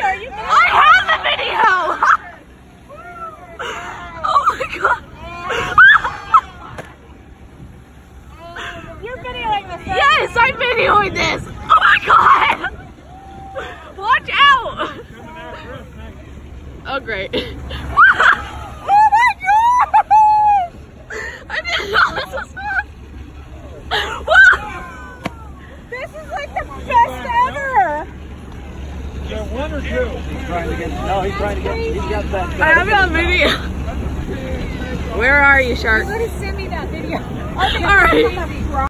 video. I have the video. oh my god. You're videoing this. Right? Yes, I'm videoing this. Oh my god. Watch out. Oh great. Yeah, one or two. He's trying to get. No, he's trying to get. He's got that. I have it on video. Where are you, shark? Somebody send me that video. All right.